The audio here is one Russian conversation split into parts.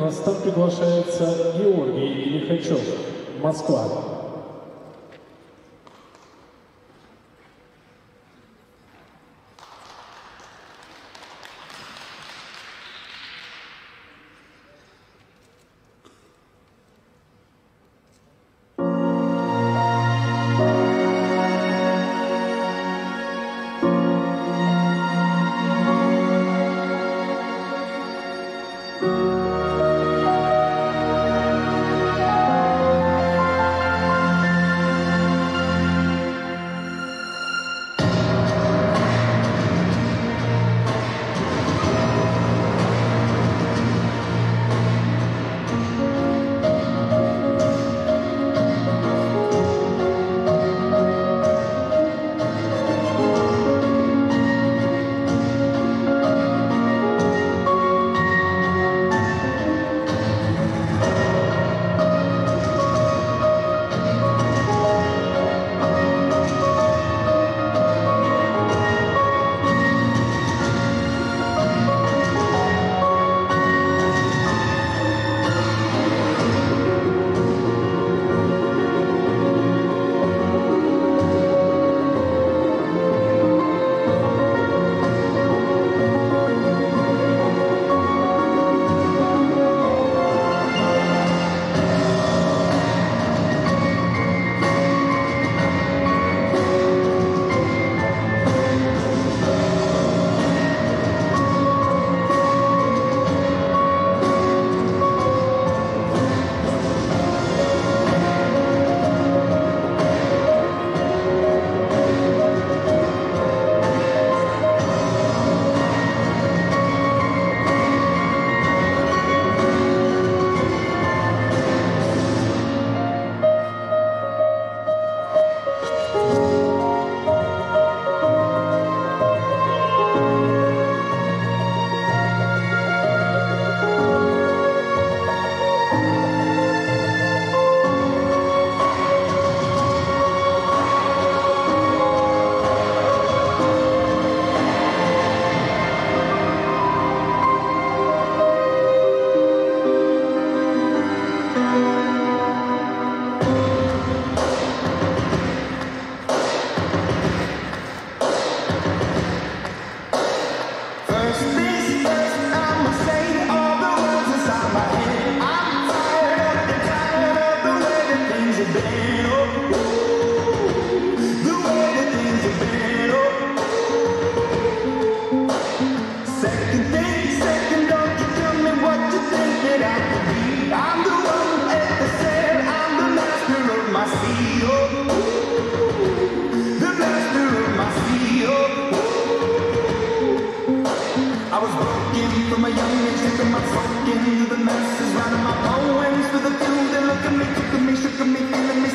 На старт приглашается Георгий Лихачев, Москва. moment, taking my fucking to the masses, writing my poems for the two they look at me, took at me, shook at me, feeling me.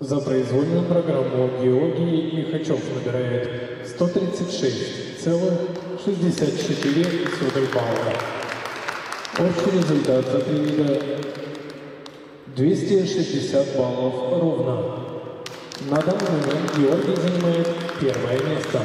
За произвольную программу Георгий Лихачев набирает 136,64 балла. Общий результат за вида 260 баллов ровно. На данный момент Георгий занимает первое место.